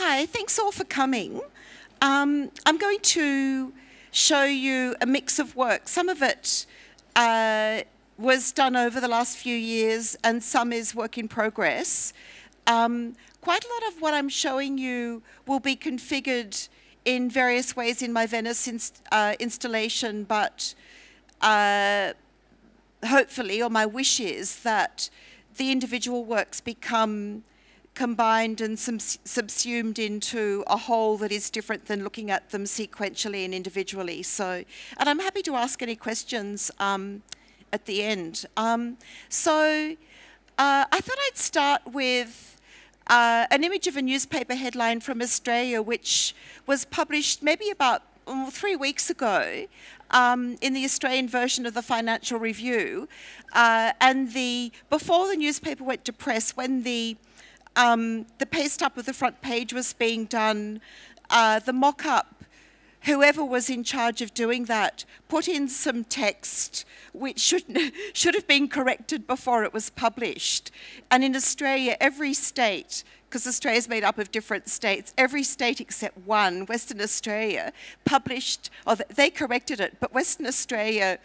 Hi, thanks all for coming. Um, I'm going to show you a mix of work. Some of it uh, was done over the last few years and some is work in progress. Um, quite a lot of what I'm showing you will be configured in various ways in my Venice inst uh, installation, but uh, hopefully, or my wish is that the individual works become combined and subsumed into a whole that is different than looking at them sequentially and individually. So, and I'm happy to ask any questions um, at the end. Um, so, uh, I thought I'd start with uh, an image of a newspaper headline from Australia, which was published maybe about oh, three weeks ago um, in the Australian version of the Financial Review. Uh, and the before the newspaper went to press, when the um, the paste up of the front page was being done, uh, the mock up, whoever was in charge of doing that, put in some text which should, should have been corrected before it was published. And in Australia, every state, because Australia is made up of different states, every state except one, Western Australia, published, or they corrected it, but Western Australia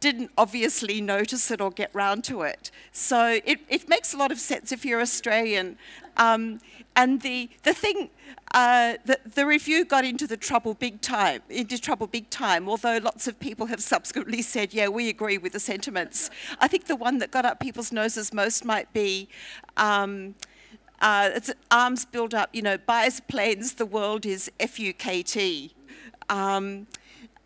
didn't obviously notice it or get round to it. So it, it makes a lot of sense if you're Australian. Um, and the, the thing, uh, the, the review got into the trouble big time, into trouble big time, although lots of people have subsequently said, yeah, we agree with the sentiments. I think the one that got up people's noses most might be, um, uh, it's arms build up, you know, buys planes, the world is F-U-K-T. Um,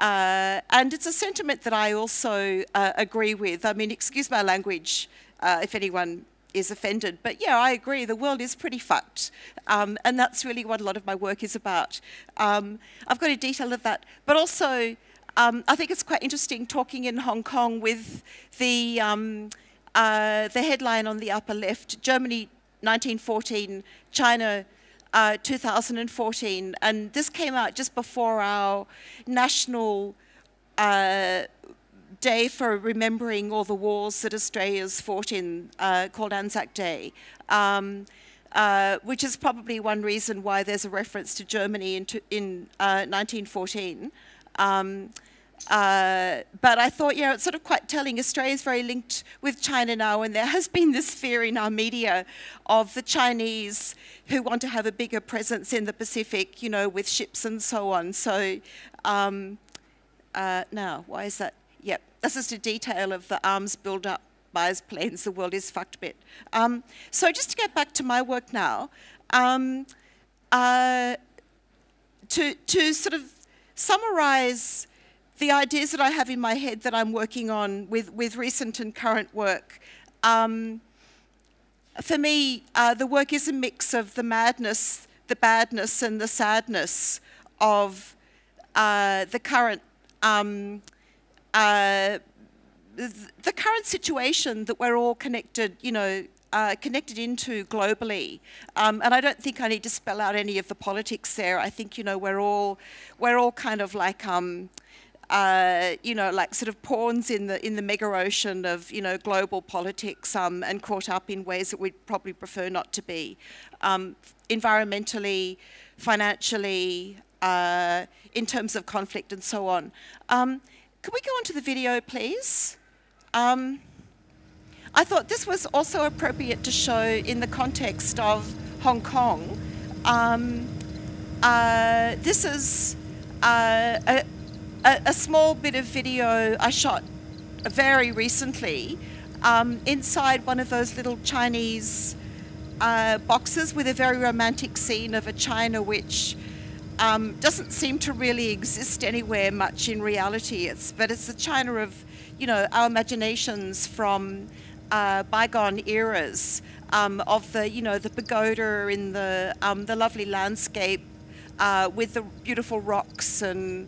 uh, and it's a sentiment that I also uh, agree with. I mean, excuse my language uh, if anyone is offended, but yeah, I agree. The world is pretty fucked, um, and that's really what a lot of my work is about. Um, I've got a detail of that, but also um, I think it's quite interesting talking in Hong Kong with the um, uh, the headline on the upper left: Germany 1914, China uh, 2014, and this came out just before our national uh, day for remembering all the wars that Australia's fought in, uh, called Anzac Day, um, uh, which is probably one reason why there's a reference to Germany in, in 1914. Uh, um, uh, but I thought, you know, it's sort of quite telling. Australia is very linked with China now, and there has been this fear in our media of the Chinese who want to have a bigger presence in the Pacific, you know, with ships and so on. So um, uh, now, why is that? Yep, this is a detail of the arms build-up buys planes, the world is fucked bit. Um, so just to get back to my work now, um, uh, to, to sort of summarize the ideas that I have in my head that I'm working on with, with recent and current work. Um, for me, uh, the work is a mix of the madness, the badness, and the sadness of uh, the current um, uh, the current situation that we're all connected, you know, uh, connected into globally. Um, and I don't think I need to spell out any of the politics there. I think, you know, we're all, we're all kind of like, um, uh, you know, like sort of pawns in the in the mega ocean of you know global politics um, and caught up in ways that we'd probably prefer not to be, um, environmentally, financially, uh, in terms of conflict and so on. Um, could we go on to the video, please? Um, I thought this was also appropriate to show in the context of Hong Kong. Um, uh, this is uh, a, a, a, small bit of video I shot very recently um, inside one of those little Chinese uh, boxes with a very romantic scene of a China which um, doesn't seem to really exist anywhere much in reality. It's, but it's the China of, you know, our imaginations from uh, bygone eras um, of the, you know, the pagoda in the, um, the lovely landscape uh, with the beautiful rocks and,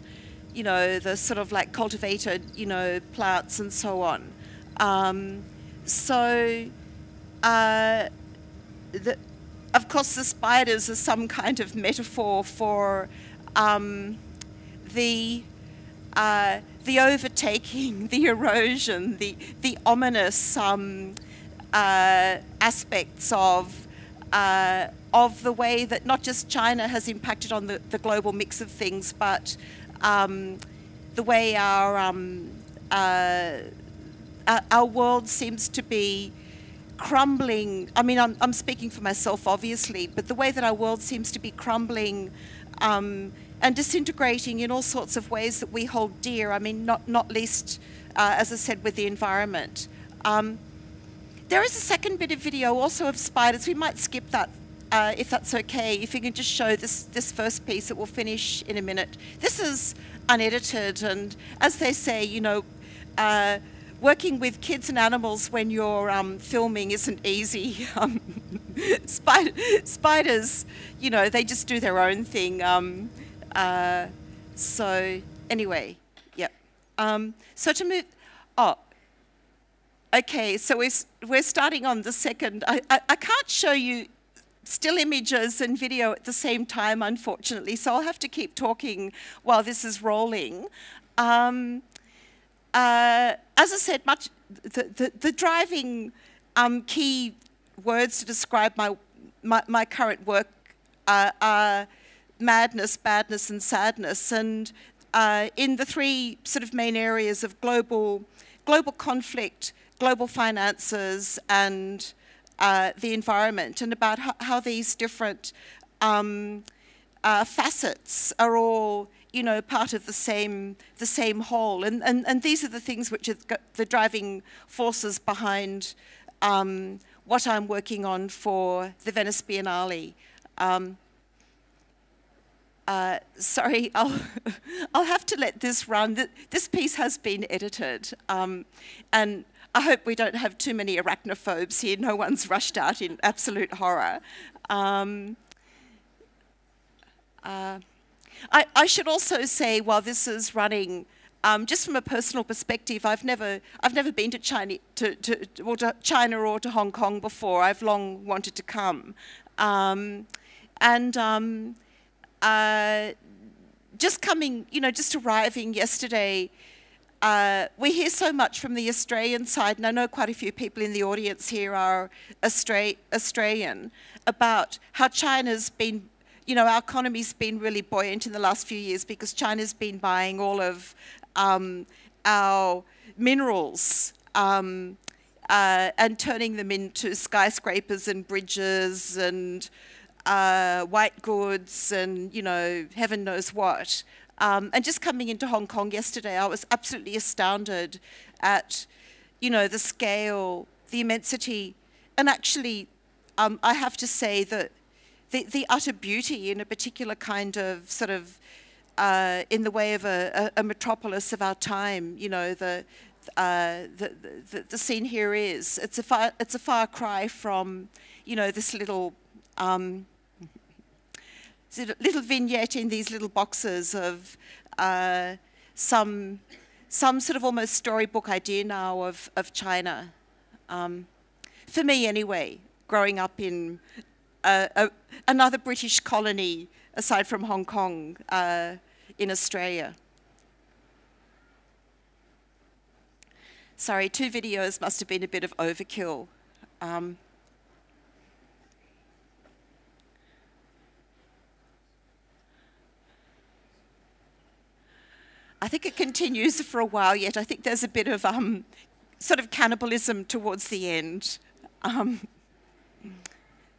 you know, the sort of like cultivated, you know, plants and so on. Um, so, uh, the, of course, the spiders are some kind of metaphor for um, the uh, the overtaking, the erosion, the the ominous um, uh, aspects of uh, of the way that not just China has impacted on the, the global mix of things, but um, the way our, um, uh, our world seems to be crumbling. I mean, I'm, I'm speaking for myself, obviously, but the way that our world seems to be crumbling um, and disintegrating in all sorts of ways that we hold dear. I mean, not, not least, uh, as I said, with the environment. Um, there is a second bit of video also of spiders. We might skip that uh, if that's okay. If you can just show this, this first piece, it will finish in a minute. This is unedited, and as they say, you know, uh, working with kids and animals when you're um, filming isn't easy. Um, spider, spiders, you know, they just do their own thing. Um, uh, so anyway, yep. Um, so to move, oh, okay. So we're we're starting on the second. I, I, I can't show you still images and video at the same time, unfortunately. So I'll have to keep talking while this is rolling. Um, uh, as I said, much the, the, the driving um, key words to describe my, my, my current work uh, are madness, badness, and sadness. And uh, in the three sort of main areas of global, global conflict, global finances, and uh, the environment, and about how, how these different um, uh, facets are all you know, part of the same, the same whole. And, and, and these are the things which are the driving forces behind um, what I'm working on for the Venice Biennale. Um, uh, sorry, I'll, I'll have to let this run. This piece has been edited. Um, and I hope we don't have too many arachnophobes here. No one's rushed out in absolute horror. Um, uh, I, I should also say, while this is running, um, just from a personal perspective, I've never, I've never been to China, to, to, or to China or to Hong Kong before. I've long wanted to come. Um, and um, uh, just coming, you know, just arriving yesterday, uh, we hear so much from the Australian side, and I know quite a few people in the audience here are Austra Australian, about how China's been you know, our economy's been really buoyant in the last few years because China's been buying all of um, our minerals um, uh, and turning them into skyscrapers and bridges and uh, white goods and, you know, heaven knows what. Um, and just coming into Hong Kong yesterday, I was absolutely astounded at, you know, the scale, the immensity, and actually, um, I have to say that the, the utter beauty in a particular kind of sort of uh, in the way of a, a, a, metropolis of our time. You know, the, uh, the, the, the, scene here is. It's a, far, it's a far cry from, you know, this little, um, little vignette in these little boxes of uh, some, some sort of almost storybook idea now of, of China. Um, for me anyway, growing up in a, another British colony aside from Hong Kong uh, in Australia. Sorry, two videos must have been a bit of overkill. Um, I think it continues for a while yet. I think there's a bit of um, sort of cannibalism towards the end. Um,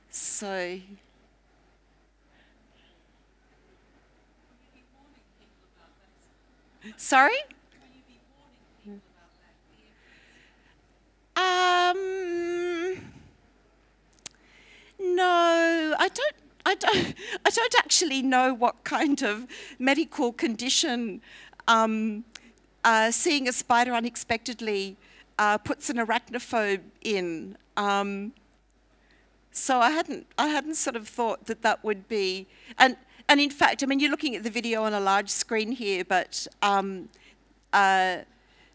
so, sorry? Um, no, I don't. I don't. I don't actually know what kind of medical condition um, uh, seeing a spider unexpectedly uh, puts an arachnophobe in. Um, so I hadn't, I hadn't sort of thought that that would be, and, and in fact, I mean, you're looking at the video on a large screen here, but um, uh,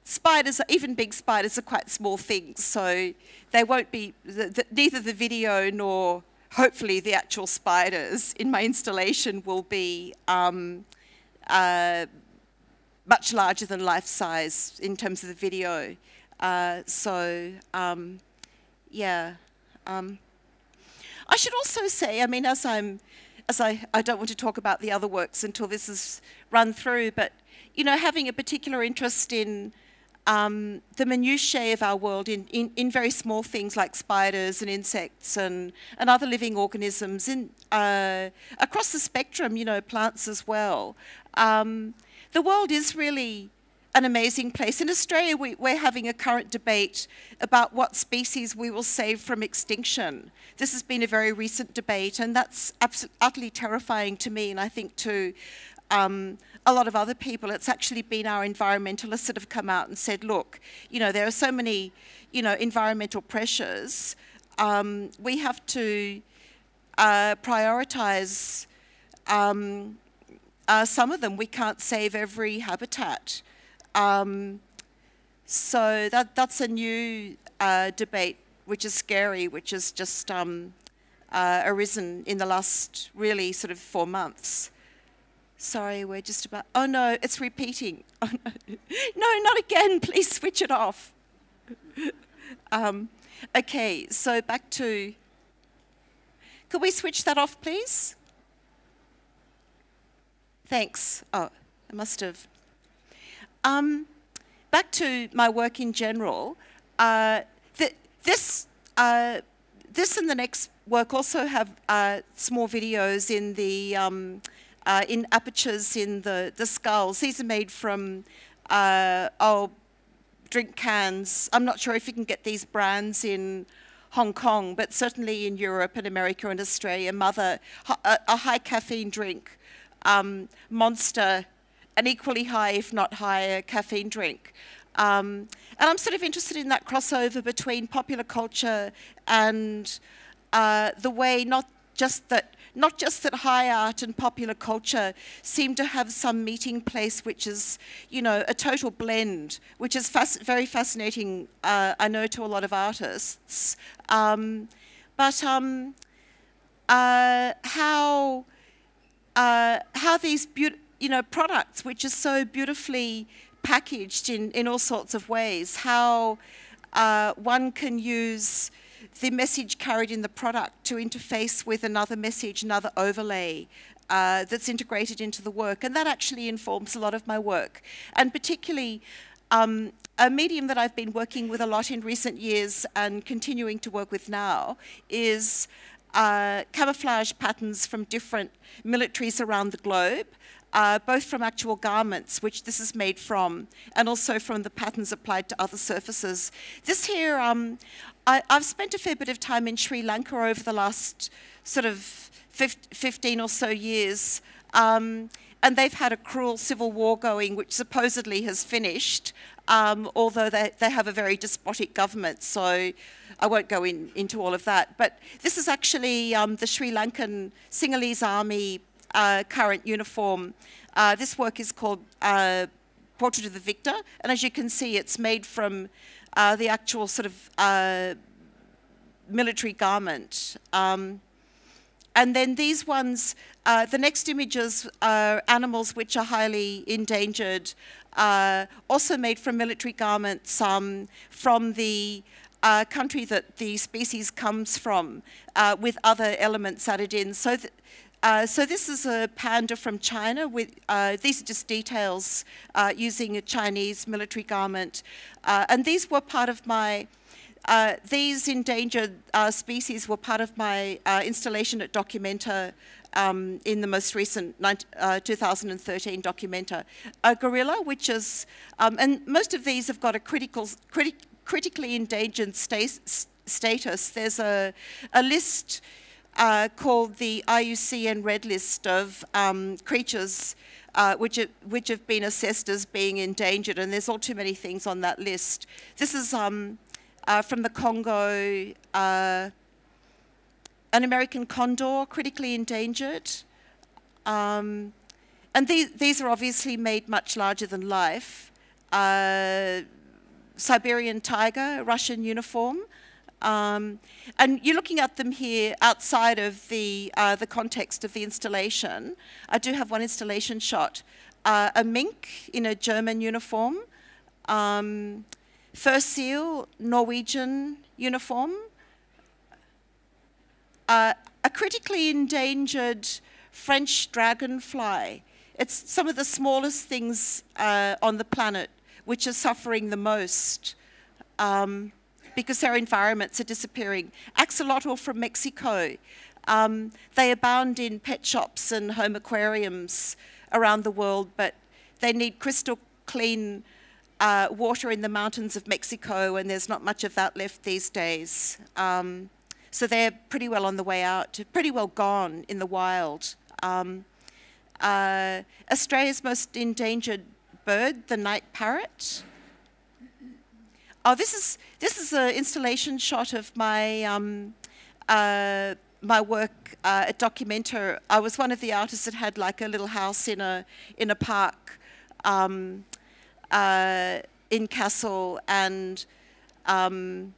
spiders, even big spiders, are quite small things, so they won't be, the, the, neither the video nor hopefully the actual spiders in my installation will be um, uh, much larger than life size in terms of the video. Uh, so, um, yeah. Um, I should also say, I mean, as I'm, as I, I don't want to talk about the other works until this is run through, but you know, having a particular interest in um, the minutiae of our world in, in, in, very small things like spiders and insects and, and other living organisms in, uh, across the spectrum, you know, plants as well. Um, the world is really an amazing place. In Australia, we, are having a current debate about what species we will save from extinction. This has been a very recent debate, and that's utterly terrifying to me, and I think to um, a lot of other people. It's actually been our environmentalists that have come out and said, look, you know, there are so many, you know, environmental pressures. Um, we have to uh, prioritize um, uh, some of them. We can't save every habitat. Um, so that, that's a new uh, debate, which is scary, which has just um, uh, arisen in the last really sort of four months. Sorry, we're just about, oh no, it's repeating. Oh, no. no, not again, please switch it off. Um, okay, so back to, could we switch that off, please? Thanks. Oh, I must have. Um, back to my work in general. Uh, th this, uh, this and the next work also have uh, small videos in the um, uh, in apertures in the the skulls. These are made from uh, oh drink cans. I'm not sure if you can get these brands in Hong Kong, but certainly in Europe and America and Australia. Mother, a, a high caffeine drink, um, Monster an equally high, if not higher, caffeine drink. Um, and I'm sort of interested in that crossover between popular culture and uh, the way not just that not just that high art and popular culture seem to have some meeting place, which is, you know, a total blend, which is very fascinating, uh, I know, to a lot of artists. Um, but um, uh, how, uh, how these you know, products which are so beautifully packaged in, in all sorts of ways, how uh, one can use the message carried in the product to interface with another message, another overlay uh, that's integrated into the work. And that actually informs a lot of my work. And particularly, um, a medium that I've been working with a lot in recent years and continuing to work with now is uh, camouflage patterns from different militaries around the globe uh, both from actual garments, which this is made from, and also from the patterns applied to other surfaces. This here, um, I, have spent a fair bit of time in Sri Lanka over the last sort of 15 or so years, um, and they've had a cruel civil war going, which supposedly has finished, um, although they, they have a very despotic government, so I won't go in, into all of that. But this is actually um, the Sri Lankan Sinhalese army uh, current uniform. Uh, this work is called uh, Portrait of the Victor, and as you can see, it's made from uh, the actual sort of uh, military garment. Um, and then these ones, uh, the next images are animals which are highly endangered, also made from military garments um, from the uh, country that the species comes from uh, with other elements added in. So uh, so this is a panda from China. With uh, these are just details uh, using a Chinese military garment, uh, and these were part of my. Uh, these endangered species were part of my installation at Documenta um, in the most recent 19, 2013 Documenta. A gorilla, which is, um, and most of these have got a critical, criti critically endangered status. There's a, a list uh, called the IUCN Red List of um, creatures uh, which, have, which have been assessed as being endangered, and there's all too many things on that list. This is um, uh, from the Congo, uh, an American condor, critically endangered. Um, and these, these are obviously made much larger than life. Uh, Siberian tiger, Russian uniform. Um, and you're looking at them here outside of the, uh, the context of the installation. I do have one installation shot. Uh, a mink in a German uniform, um, fur seal, Norwegian uniform, uh, a critically endangered French dragonfly. It's some of the smallest things uh, on the planet which are suffering the most um, because their environments are disappearing. Axolotl from Mexico. Um, they abound in pet shops and home aquariums around the world, but they need crystal clean uh, water in the mountains of Mexico, and there's not much of that left these days. Um, so they're pretty well on the way out, pretty well gone in the wild. Um, uh, Australia's most endangered bird, the night parrot. Oh, this is this is an installation shot of my um, uh, my work uh, at Documenta. I was one of the artists that had like a little house in a in a park um, uh, in Kassel, and um,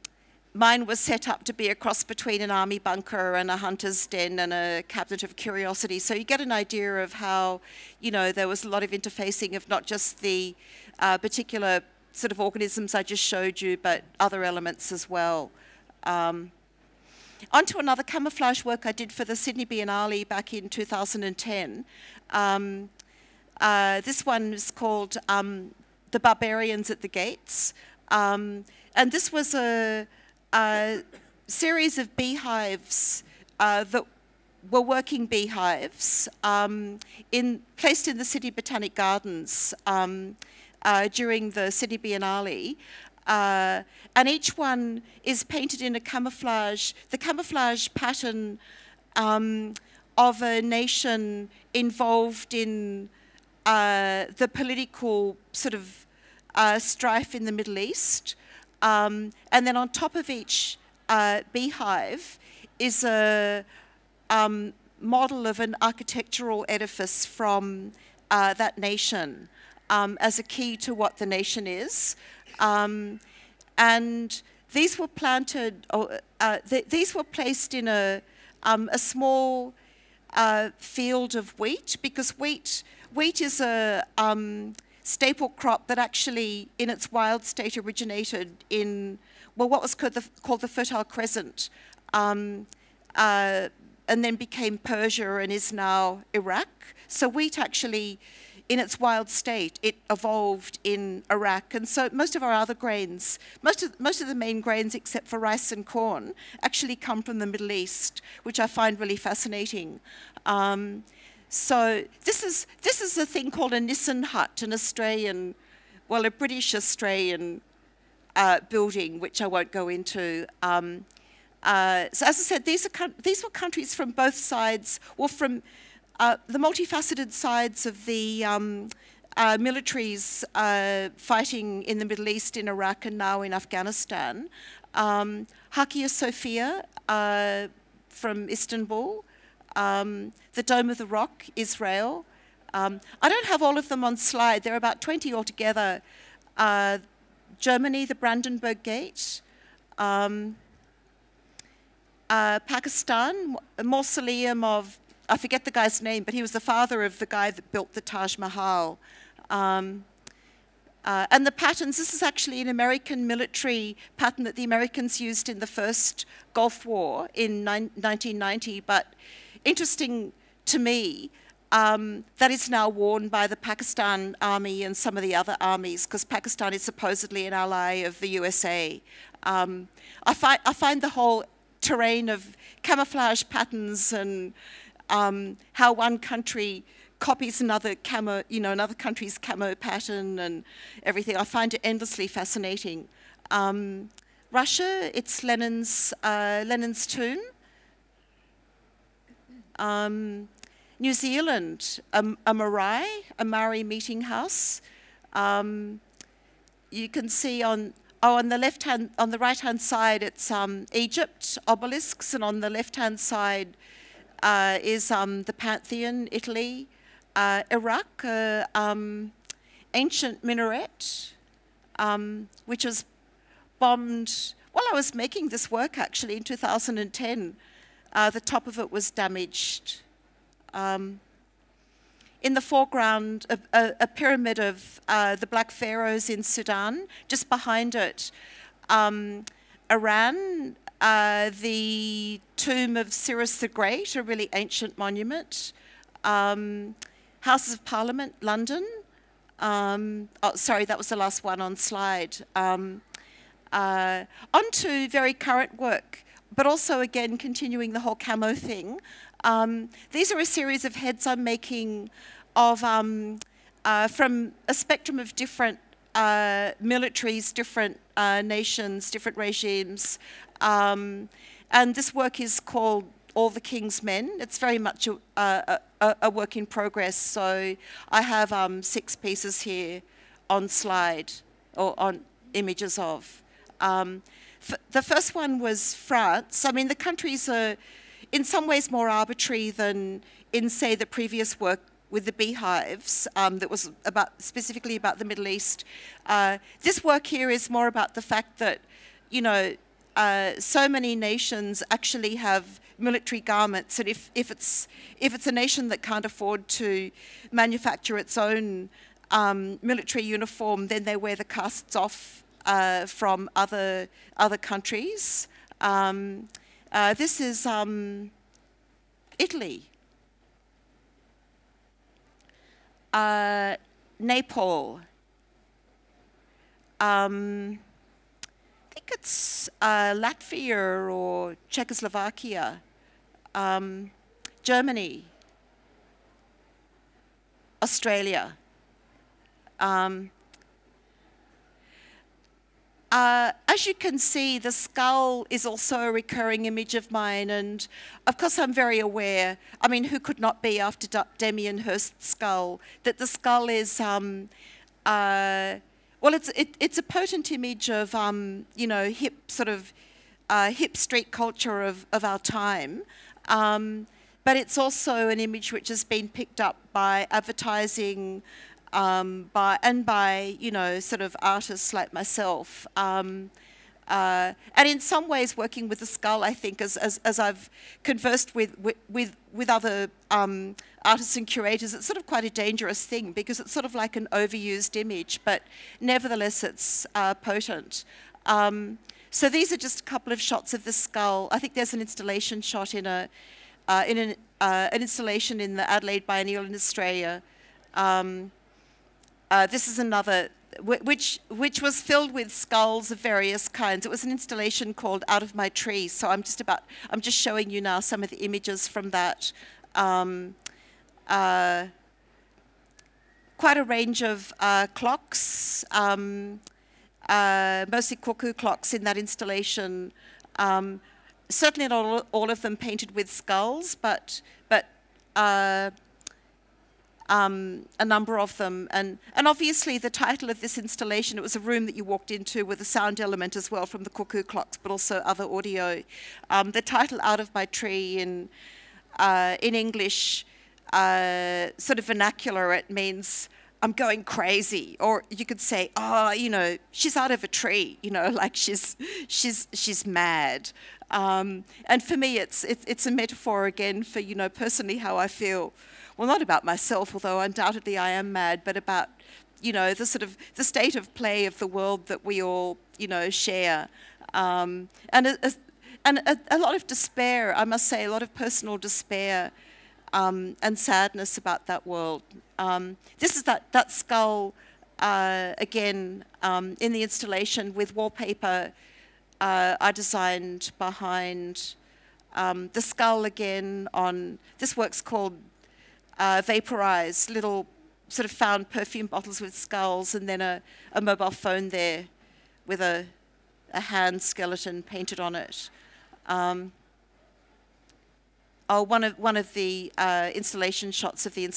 mine was set up to be a cross between an army bunker and a hunter's den and a cabinet of curiosity. So you get an idea of how, you know, there was a lot of interfacing of not just the uh, particular sort of organisms I just showed you, but other elements as well. Um, on to another camouflage work I did for the Sydney Biennale back in 2010. Um, uh, this one is called um, The Barbarians at the Gates. Um, and this was a, a series of beehives uh, that were working beehives um, in, placed in the City Botanic Gardens um, uh, during the Sydney Biennale. Uh, and each one is painted in a camouflage, the camouflage pattern um, of a nation involved in uh, the political sort of uh, strife in the Middle East. Um, and then on top of each uh, beehive is a um, model of an architectural edifice from uh, that nation um, as a key to what the nation is. Um, and these were planted, uh, th these were placed in a, um, a small uh, field of wheat because wheat, wheat is a um, staple crop that actually in its wild state originated in, well, what was called the, called the Fertile Crescent, um, uh, and then became Persia and is now Iraq. So wheat actually in its wild state, it evolved in Iraq. And so most of our other grains, most of, most of the main grains except for rice and corn, actually come from the Middle East, which I find really fascinating. Um, so this is, this is a thing called a Nissen hut, an Australian, well, a British Australian uh, building, which I won't go into. Um, uh, so as I said, these, are, these were countries from both sides, or from uh, the multifaceted sides of the um, uh, militaries uh, fighting in the Middle East, in Iraq, and now in Afghanistan. Um, Hagia Sophia uh, from Istanbul, um, the Dome of the Rock, Israel. Um, I don't have all of them on slide. There are about 20 altogether. Uh, Germany, the Brandenburg Gate. Um, uh, Pakistan, a mausoleum of I forget the guy's name, but he was the father of the guy that built the Taj Mahal. Um, uh, and the patterns, this is actually an American military pattern that the Americans used in the first Gulf War in 1990, but interesting to me, um, that is now worn by the Pakistan army and some of the other armies, because Pakistan is supposedly an ally of the USA. Um, I, fi I find the whole terrain of camouflage patterns and um, how one country copies another camo, you know, another country's camo pattern and everything. I find it endlessly fascinating. Um, Russia, it's Lenin's, uh, Lenin's tomb. Um, New Zealand, a, a marae, a Maori meeting house. Um, you can see on oh on the left hand on the right hand side it's um, Egypt obelisks, and on the left hand side uh, is um, the Pantheon, Italy, uh, Iraq, uh, um, ancient minaret, um, which was bombed while I was making this work actually in 2010. Uh, the top of it was damaged. Um, in the foreground, a, a, a pyramid of uh, the Black Pharaohs in Sudan. Just behind it, um, Iran, uh, the tomb of Cyrus the Great, a really ancient monument. Um, Houses of Parliament, London. Um, oh, sorry, that was the last one on slide. Um, uh, on to very current work, but also again continuing the whole camo thing. Um, these are a series of heads I'm making of um, uh, from a spectrum of different uh, militaries, different uh, nations, different regimes. Um, and this work is called All the King's Men. It's very much a, a, a work in progress. So I have um, six pieces here on slide or on images of. Um, the first one was France. I mean, the countries are in some ways more arbitrary than in, say, the previous work with the beehives um, that was about specifically about the Middle East. Uh, this work here is more about the fact that, you know, uh, so many nations actually have military garments, and if, if, it's, if it's a nation that can't afford to manufacture its own um, military uniform, then they wear the casts off uh, from other, other countries. Um, uh, this is um, Italy. uh, Nepal. Um, I think it's uh, Latvia or Czechoslovakia, um, Germany, Australia. Um, uh, as you can see, the skull is also a recurring image of mine, and of course, I'm very aware. I mean, who could not be after D Damien Hirst's skull? That the skull is, um, uh, well, it's it, it's a potent image of um, you know hip sort of uh, hip street culture of of our time. Um, but it's also an image which has been picked up by advertising um, by and by you know sort of artists like myself. Um, uh, and in some ways, working with the skull, I think, as, as, as I've conversed with, with, with other um, artists and curators, it's sort of quite a dangerous thing because it's sort of like an overused image, but nevertheless, it's uh, potent. Um, so these are just a couple of shots of the skull. I think there's an installation shot in, a, uh, in an, uh, an installation in the Adelaide Biennial in Australia. Um, uh, this is another, which, which was filled with skulls of various kinds. It was an installation called Out of My Tree. So I'm just about, I'm just showing you now some of the images from that. Um, uh, quite a range of uh, clocks, um, uh, mostly cuckoo clocks in that installation. Um, certainly not all, all, of them painted with skulls, but, but uh, um, a number of them. And, and obviously, the title of this installation, it was a room that you walked into with a sound element as well from the cuckoo clocks, but also other audio. Um, the title, Out of My Tree, in, uh, in English, uh, sort of vernacular, it means I'm going crazy. Or you could say, oh, you know, she's out of a tree, you know, like she's, she's, she's mad. Um, and for me, it's, it, it's a metaphor again for, you know, personally how I feel well, not about myself, although undoubtedly I am mad, but about, you know, the sort of the state of play of the world that we all, you know, share. Um, and a, and a, a, lot of despair, I must say, a lot of personal despair um, and sadness about that world. Um, this is that, that skull, uh, again, um, in the installation with wallpaper uh, I designed behind um, the skull again on, this work's called uh, vaporized little sort of found perfume bottles with skulls and then a, a mobile phone there with a, a hand skeleton painted on it. Um, oh, one of, one of the uh, installation shots of the,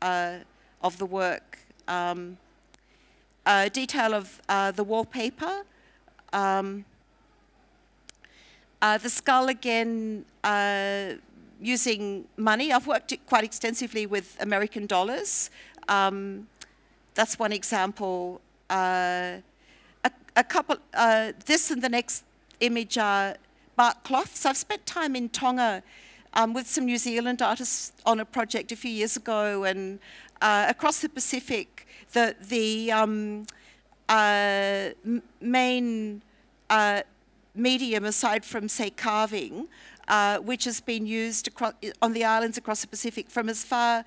uh, of the work. Um, detail of uh, the wallpaper. Um, uh, the skull again uh, using money. I've worked quite extensively with American dollars. Um, that's one example. Uh, a, a, couple, uh, this and the next image are bark cloths. I've spent time in Tonga um, with some New Zealand artists on a project a few years ago, and uh, across the Pacific, the, the um, uh, main uh, medium aside from, say, carving, uh, which has been used on the islands across the Pacific from as far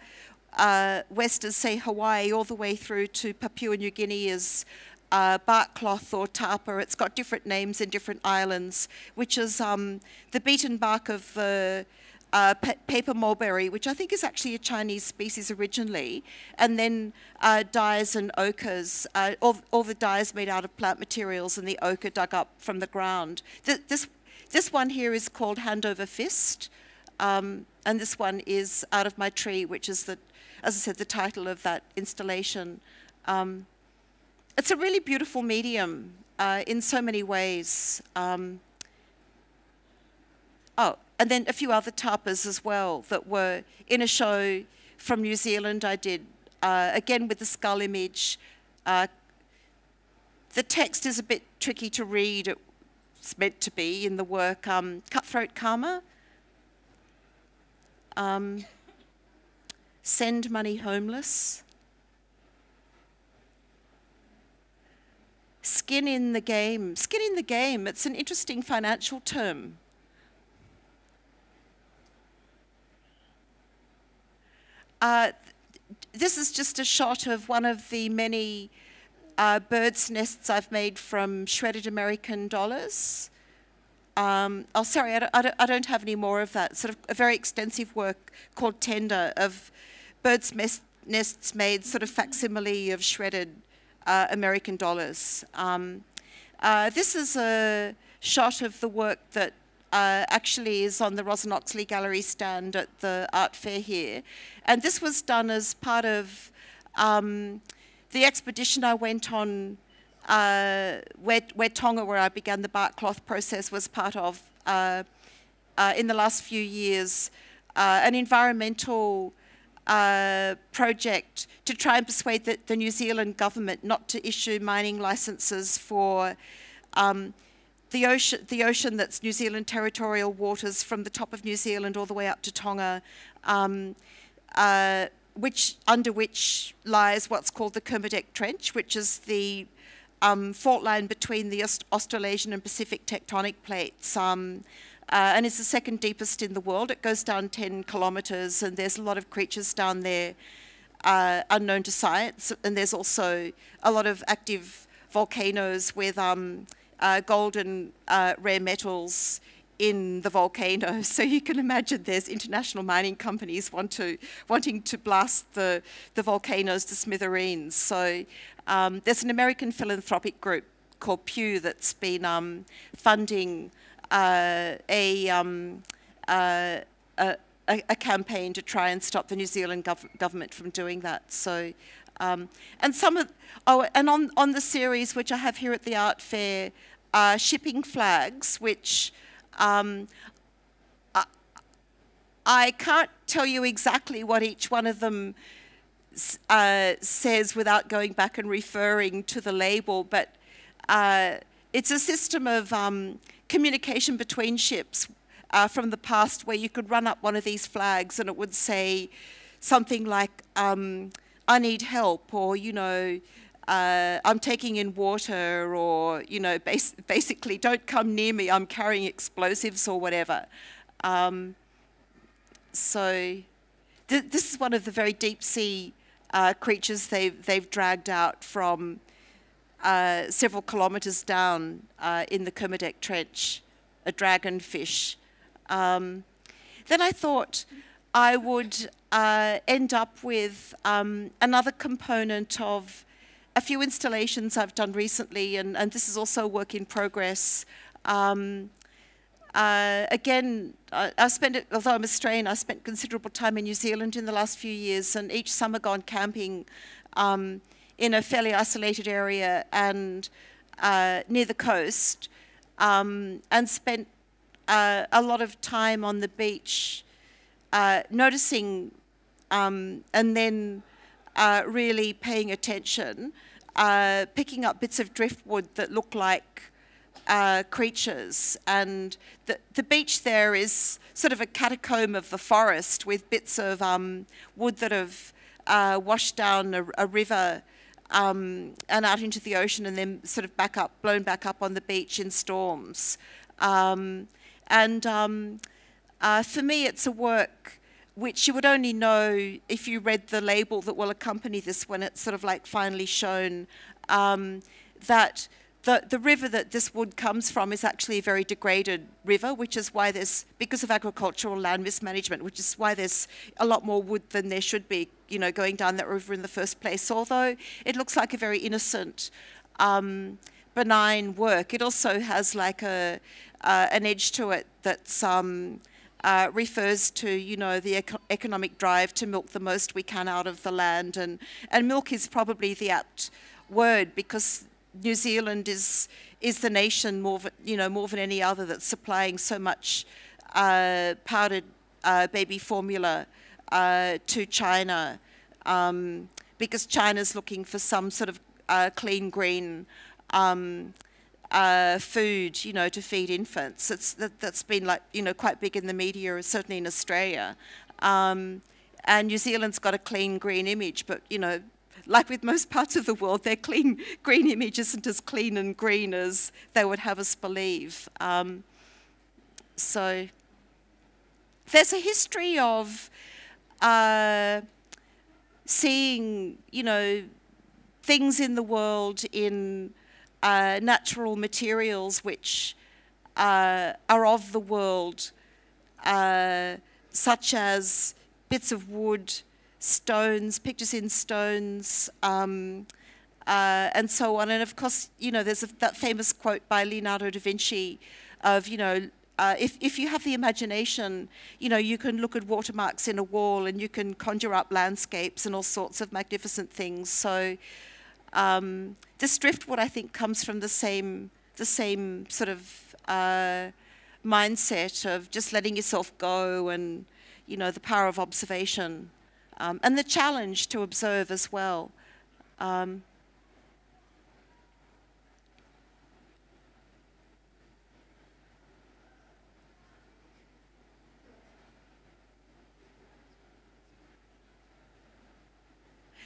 uh, west as, say, Hawaii, all the way through to Papua New Guinea as uh, bark cloth or tapa. It's got different names in different islands, which is um, the beaten bark of the uh, paper mulberry, which I think is actually a Chinese species originally, and then uh, dyes and ochres, uh, all, all, the dyes made out of plant materials and the ochre dug up from the ground. Th this, this one here is called Hand Over Fist, um, and this one is Out of My Tree, which is, the, as I said, the title of that installation. Um, it's a really beautiful medium uh, in so many ways. Um, oh, and then a few other tapas as well that were in a show from New Zealand I did, uh, again with the skull image. Uh, the text is a bit tricky to read. It's meant to be in the work um, Cutthroat Karma. Um, send money homeless. Skin in the game. Skin in the game, it's an interesting financial term. Uh, this is just a shot of one of the many uh, bird's nests I've made from shredded American dollars. Um, oh, sorry, I don't, I, don't, I don't, have any more of that. Sort of a very extensive work called Tender of bird's nests made sort of facsimile of shredded uh, American dollars. Um, uh, this is a shot of the work that uh, actually is on the Roslyn Oxley Gallery stand at the art fair here. And this was done as part of um, the expedition I went on uh, where, where, Tonga, where I began the bark cloth process, was part of uh, uh in the last few years. Uh, an environmental uh, project to try and persuade the, the, New Zealand government not to issue mining licenses for um, the, ocean, the ocean that's New Zealand territorial waters from the top of New Zealand all the way up to Tonga, um, uh, which, under which lies what's called the Kermadec Trench, which is the um, fault line between the Australasian and Pacific tectonic plates. Um, uh, and it's the second deepest in the world. It goes down 10 kilometres, and there's a lot of creatures down there uh, unknown to science. And there's also a lot of active volcanoes with um, uh, gold and uh, rare metals in the volcano. So you can imagine there's international mining companies want to, wanting to blast the, the volcanoes to smithereens. So um, there's an American philanthropic group called Pew that's been um, funding uh, a, um, uh, a, a, campaign to try and stop the New Zealand gov government from doing that. So, um, and some of, oh, and on, on the series which I have here at the art fair, uh, shipping flags, which um, I, I, can't tell you exactly what each one of them uh, says without going back and referring to the label, but uh, it's a system of um, communication between ships uh, from the past where you could run up one of these flags and it would say something like, um, I need help, or, you know, uh, I'm taking in water, or, you know, bas basically, don't come near me, I'm carrying explosives or whatever. Um, so th this is one of the very deep sea uh, creatures they've, they've dragged out from uh, several kilometres down uh, in the Kermadec Trench, a dragonfish. Um, then I thought I would uh, end up with um, another component of a few installations I've done recently, and, and this is also a work in progress. Um, uh, again, I, I spent, although I'm Australian, I spent considerable time in New Zealand in the last few years, and each summer gone camping um, in a fairly isolated area and uh, near the coast um, and spent uh, a lot of time on the beach uh, noticing um, and then uh, really paying attention, uh, picking up bits of driftwood that look like uh, creatures. And the, the beach there is sort of a catacomb of the forest with bits of um, wood that have washed down a, a river um, and out into the ocean and then sort of back up, blown back up on the beach in storms. Um, and um, uh, for me, it's a work which you would only know if you read the label that will accompany this when it's sort of like finally shown um, that the, the river that this wood comes from is actually a very degraded river, which is why there's, because of agricultural land mismanagement, which is why there's a lot more wood than there should be, you know, going down that river in the first place. Although it looks like a very innocent, um, benign work, it also has like a, uh, an edge to it that's, um, uh, refers to, you know, the eco economic drive to milk the most we can out of the land. And, and milk is probably the apt word because New Zealand is is the nation more you know more than any other that's supplying so much uh, powdered uh, baby formula uh, to China um, because China's looking for some sort of uh, clean green um, uh, food you know to feed infants. It's that, has been like you know quite big in the media, certainly in Australia. Um, and New Zealand's got a clean green image, but you know like with most parts of the world, their clean green image isn't as clean and green as they would have us believe. Um, so there's a history of uh, seeing, you know, things in the world in uh, natural materials which uh, are of the world, uh, such as bits of wood, stones, pictures in stones, um, uh, and so on. And of course, you know, there's a, that famous quote by Leonardo da Vinci of, you know, uh, if, if you have the imagination, you know, you can look at watermarks in a wall and you can conjure up landscapes and all sorts of magnificent things. So um, this driftwood, I think, comes from the same, the same sort of uh, mindset of just letting yourself go and, you know, the power of observation um, and the challenge to observe as well. Um,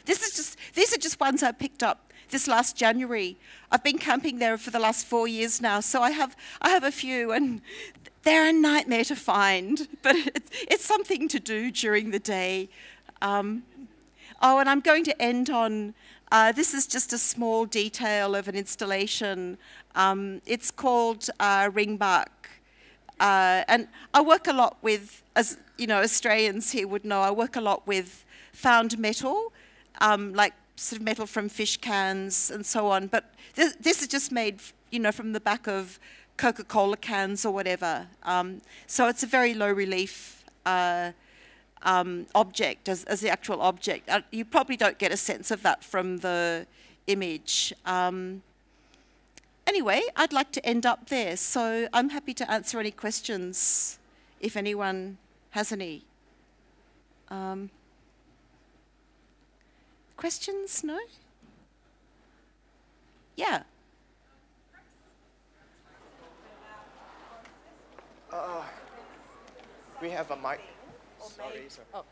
This is just, these are just ones I picked up this last January. I've been camping there for the last four years now, so I have, I have a few, and they're a nightmare to find, but it's, it's something to do during the day. Um, oh, and I'm going to end on uh, this is just a small detail of an installation. Um, it's called uh, Ringbark. Uh, and I work a lot with, as you know, Australians here would know, I work a lot with found metal, um, like sort of metal from fish cans and so on. But this, this is just made, you know, from the back of Coca-Cola cans or whatever. Um, so it's a very low relief uh, um, object as, as, the actual object. Uh, you probably don't get a sense of that from the image. Um, anyway, I'd like to end up there. So I'm happy to answer any questions if anyone has any. Questions? No? Yeah. Uh, we have a mic. Oh.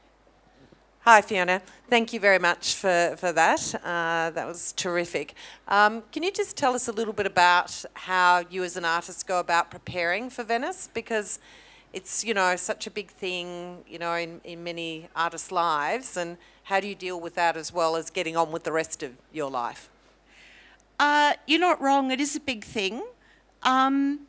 Hi, Fiona. Thank you very much for, for that. Uh, that was terrific. Um, can you just tell us a little bit about how you as an artist go about preparing for Venice? Because it's, you know, such a big thing, you know, in, in many artists' lives. And how do you deal with that as well as getting on with the rest of your life? Uh, you're not wrong. It is a big thing. Um,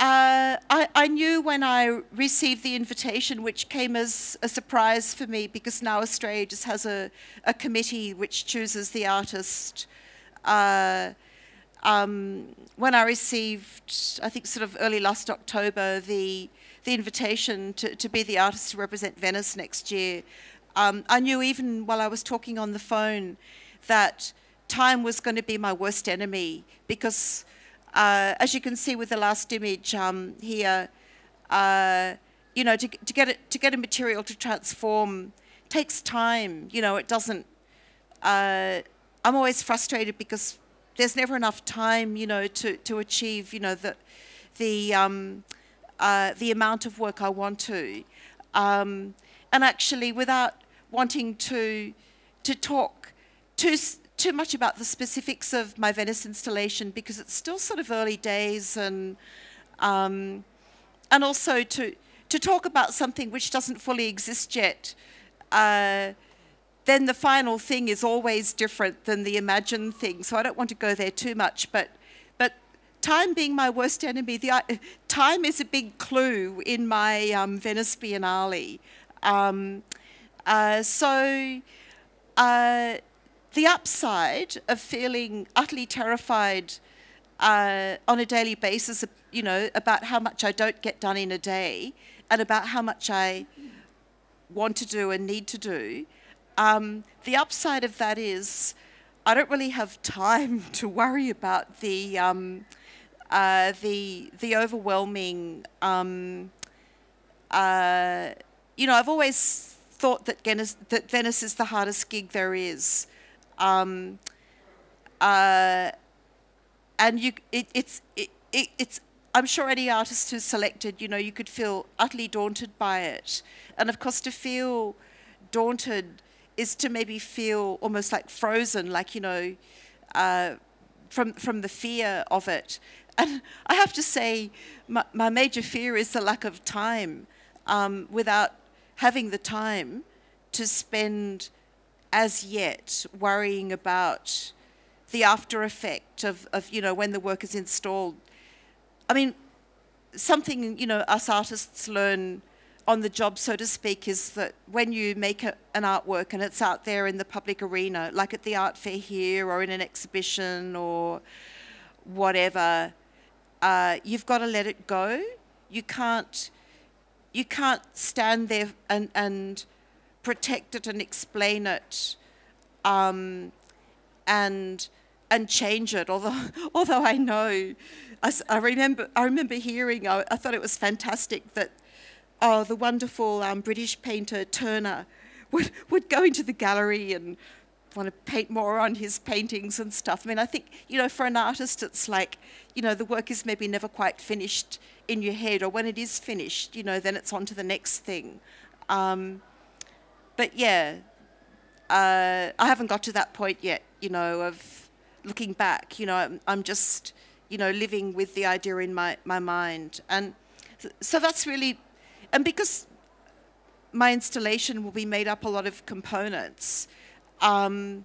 uh, I, I, knew when I received the invitation, which came as a surprise for me because now Australia just has a, a committee which chooses the artist. Uh, um, when I received, I think sort of early last October, the, the invitation to, to be the artist to represent Venice next year, um, I knew even while I was talking on the phone that time was going to be my worst enemy because uh, as you can see with the last image um, here, uh, you know, to, to, get it, to get a material to transform takes time. You know, it doesn't. Uh, I'm always frustrated because there's never enough time, you know, to, to achieve, you know, the the um, uh, the amount of work I want to, um, and actually, without wanting to to talk too too much about the specifics of my Venice installation because it's still sort of early days and Um, and also to, to talk about something which doesn't fully exist yet, uh, then the final thing is always different than the imagined thing. So I don't want to go there too much, but, but time being my worst enemy, the, uh, time is a big clue in my um, Venice Biennale. Um, uh, so uh, the upside of feeling utterly terrified uh, on a daily basis, you know, about how much I don't get done in a day and about how much I want to do and need to do. Um, the upside of that is I don't really have time to worry about the um, uh, the the overwhelming. Um, uh, you know, I've always thought that Venice, that Venice is the hardest gig there is. Um, uh, and you, it, it's, it, it, it's, I'm sure any artist who's selected, you know, you could feel utterly daunted by it. And of course, to feel daunted is to maybe feel almost like frozen, like, you know, uh, from, from the fear of it. And I have to say, my, my major fear is the lack of time um, without having the time to spend as yet worrying about the after effect of, of, you know, when the work is installed. I mean, something, you know, us artists learn on the job, so to speak, is that when you make a, an artwork and it's out there in the public arena, like at the art fair here or in an exhibition or whatever, uh, you've got to let it go. You can't, you can't stand there and, and protect it and explain it um, and and change it. Although although I know, I, I remember I remember hearing. I, I, thought it was fantastic that oh the wonderful um, British painter Turner would would go into the gallery and want to paint more on his paintings and stuff. I mean, I think you know for an artist, it's like you know the work is maybe never quite finished in your head, or when it is finished, you know, then it's on to the next thing. Um, but yeah, uh, I haven't got to that point yet, you know, of looking back. You know, I'm, I'm just, you know, living with the idea in my, my mind. And so that's really, and because my installation will be made up a lot of components, um,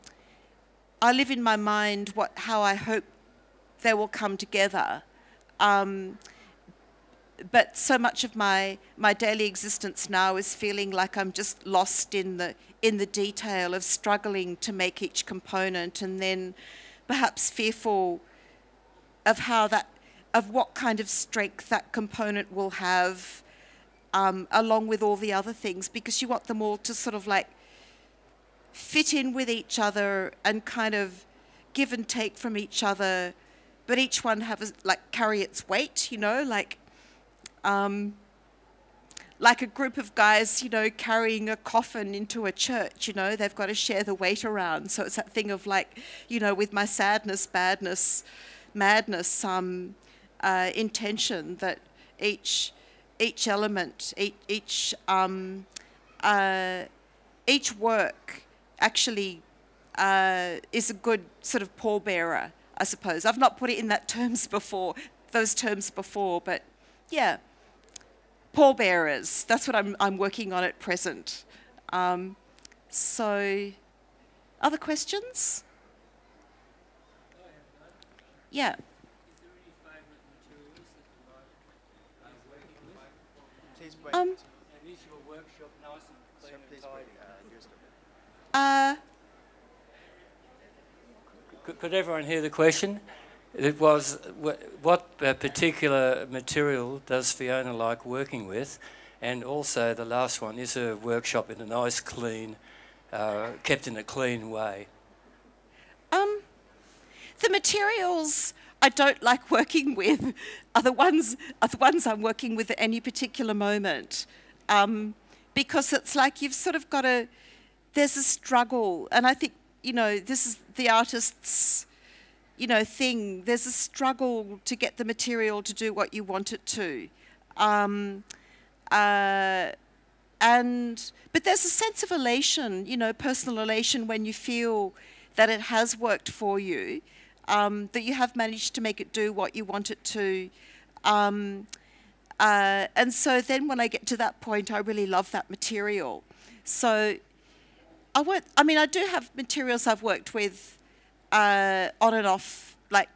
I live in my mind what, how I hope they will come together. Um, but so much of my, my daily existence now is feeling like I'm just lost in the, in the detail of struggling to make each component and then perhaps fearful of how that, of what kind of strength that component will have um, along with all the other things because you want them all to sort of like fit in with each other and kind of give and take from each other but each one have a, like carry its weight you know like um, like a group of guys, you know, carrying a coffin into a church, you know, they've got to share the weight around. So it's that thing of like, you know, with my sadness, badness, madness, um, uh, intention that each each element, each each um, uh, each work actually uh, is a good sort of pallbearer, I suppose. I've not put it in that terms before, those terms before, but yeah pallbearers. That's what I'm, I'm working on at present. Um, so, other questions? Yeah. Um, uh, could, could everyone hear the question? It was what particular material does Fiona like working with? And also the last one, is her workshop in a nice, clean, uh, kept in a clean way? Um, the materials I don't like working with are the ones, are the ones I'm working with at any particular moment. Um, because it's like you've sort of got a, there's a struggle. And I think, you know, this is the artist's you know, thing. There's a struggle to get the material to do what you want it to. Um, uh, and but there's a sense of elation, you know, personal elation when you feel that it has worked for you, um, that you have managed to make it do what you want it to. Um, uh, and so then when I get to that point, I really love that material. So I work, I mean, I do have materials I've worked with uh, on and off, like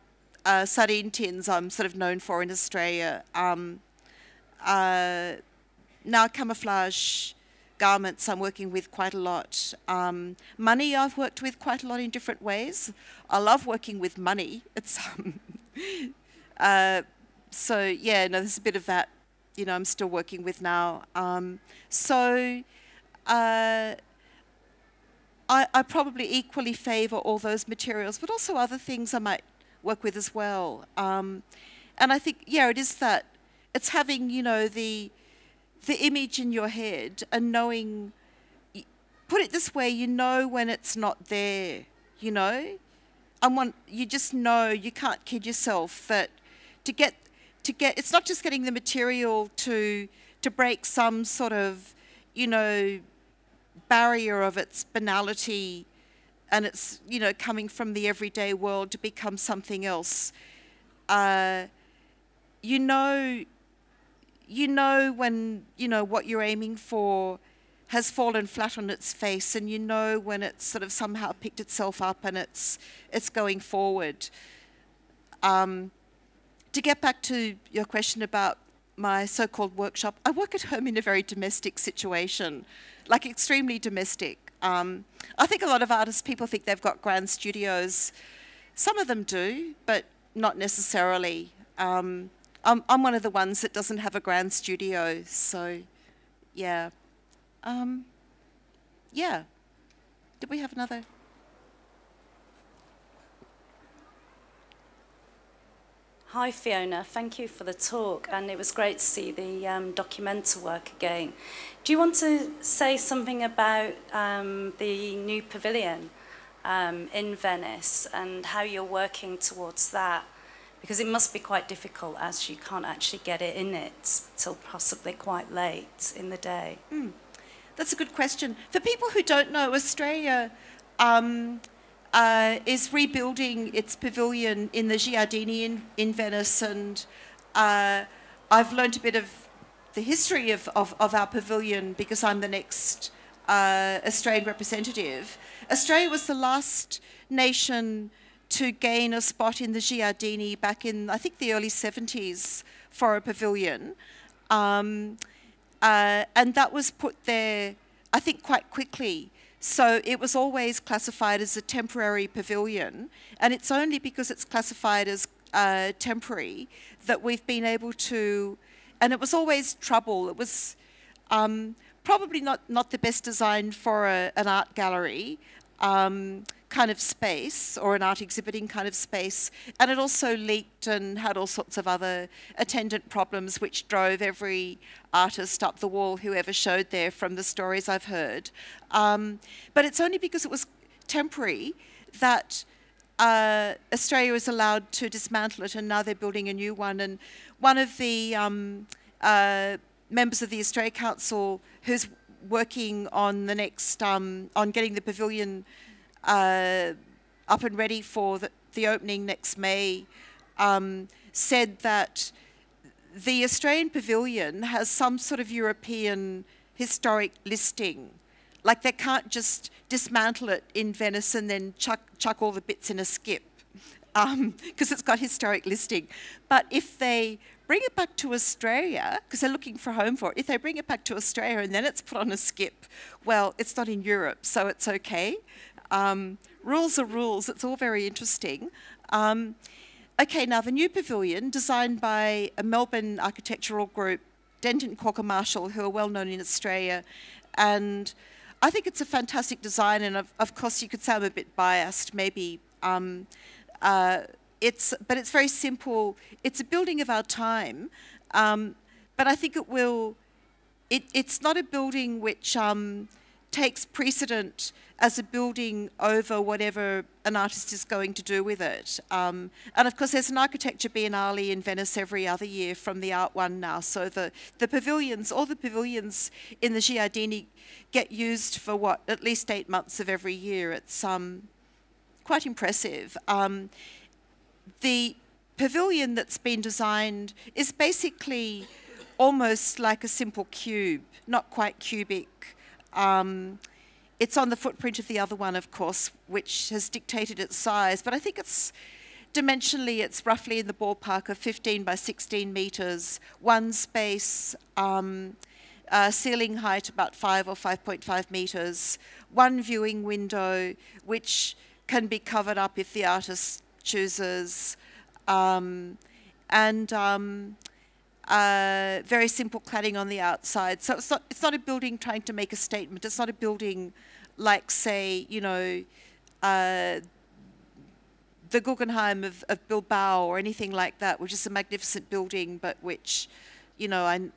uh, sardine tins I'm sort of known for in Australia. Um, uh, now camouflage garments I'm working with quite a lot. Um, money I've worked with quite a lot in different ways. I love working with money. It's um, uh, so yeah, no, there's a bit of that. You know, I'm still working with now. Um, so uh, I, I probably equally favour all those materials, but also other things I might work with as well. Um, and I think yeah, it is that. It's having you know the the image in your head and knowing, put it this way, you know when it's not there, you know? I want, you just know, you can't kid yourself that to get, to get, it's not just getting the material to, to break some sort of, you know, barrier of its banality and it's, you know, coming from the everyday world to become something else. Uh, you know you know when you know what you're aiming for has fallen flat on its face and you know when it's sort of somehow picked itself up and it's it's going forward um, to get back to your question about my so-called workshop i work at home in a very domestic situation like extremely domestic um, i think a lot of artists people think they've got grand studios some of them do but not necessarily um, I'm, I'm one of the ones that doesn't have a grand studio, so yeah. Um, yeah. Did we have another? Hi Fiona, thank you for the talk and it was great to see the um, documenta work again. Do you want to say something about um, the new pavilion um, in Venice and how you're working towards that? because it must be quite difficult as you can't actually get it in it till possibly quite late in the day. Mm. That's a good question. For people who don't know, Australia um, uh, is rebuilding its pavilion in the Giardini in, in Venice, and uh, I've learned a bit of the history of, of, of our pavilion because I'm the next uh, Australian representative. Australia was the last nation to gain a spot in the Giardini back in, I think, the early 70s for a pavilion. Um, uh, and that was put there, I think, quite quickly. So it was always classified as a temporary pavilion. And it's only because it's classified as uh, temporary that we've been able to, and it was always trouble. It was um, probably not, not the best design for a, an art gallery. Um, kind of space or an art exhibiting kind of space. And it also leaked and had all sorts of other attendant problems, which drove every artist up the wall who ever showed there from the stories I've heard. Um, but it's only because it was temporary that uh, Australia was allowed to dismantle it, and now they're building a new one. And one of the um, uh, members of the Australia Council who's working on the next, um, on getting the pavilion uh, up and ready for the, the opening next May, um, said that the Australian Pavilion has some sort of European historic listing. Like they can't just dismantle it in Venice and then chuck, chuck all the bits in a skip because um, it's got historic listing. But if they bring it back to Australia, because they're looking for a home for it, if they bring it back to Australia and then it's put on a skip, well, it's not in Europe, so it's okay. Um, rules are rules. It's all very interesting. Um, okay, now the new pavilion, designed by a Melbourne architectural group, Denton Corker Marshall, who are well known in Australia, and I think it's a fantastic design. And of, of course, you could say I'm a bit biased, maybe. Um, uh, it's, but it's very simple. It's a building of our time, um, but I think it will. It, it's not a building which um, takes precedent as a building over whatever an artist is going to do with it. Um, and of course, there's an architecture biennale in Venice every other year from the Art One now. So the, the pavilions, all the pavilions in the Giardini get used for what, at least eight months of every year. It's um, quite impressive. Um, the pavilion that's been designed is basically almost like a simple cube, not quite cubic. Um, it's on the footprint of the other one, of course, which has dictated its size, but I think it's dimensionally it's roughly in the ballpark of 15 by 16 meters, one space, um, uh, ceiling height about 5 or 5.5 meters, one viewing window which can be covered up if the artist chooses, um, and um, uh, very simple cladding on the outside. So it's not, it's not a building trying to make a statement. It's not a building like, say, you know, uh, the Guggenheim of, of, Bilbao or anything like that, which is a magnificent building, but which, you know, I'm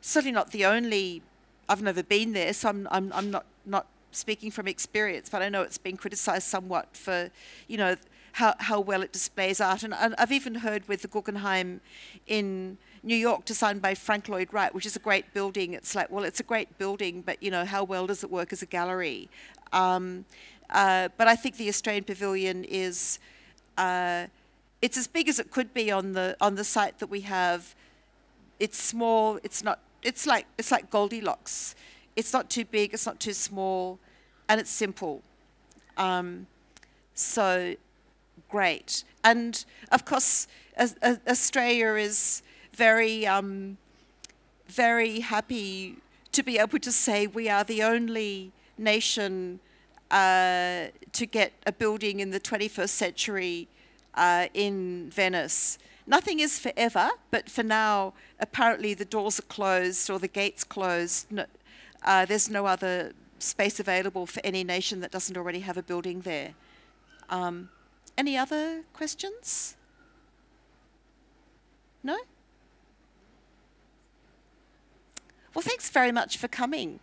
certainly not the only. I've never been there, so I'm, I'm, I'm not, not speaking from experience, but I know it's been criticised somewhat for, you know, how, how well it displays art. And, I've even heard with the Guggenheim in New York, designed by Frank Lloyd Wright, which is a great building. It's like, well, it's a great building, but you know, how well does it work as a gallery? Um, uh, but I think the Australian Pavilion is, uh, it's as big as it could be on the on the site that we have. It's small. It's not. It's like it's like Goldilocks. It's not too big. It's not too small, and it's simple. Um, so great. And of course, Australia is very, um, very happy to be able to say we are the only nation uh, to get a building in the 21st century uh, in Venice. Nothing is forever, but for now, apparently the doors are closed or the gates closed. No, uh, there's no other space available for any nation that doesn't already have a building there. Um, any other questions? No? Well, thanks very much for coming.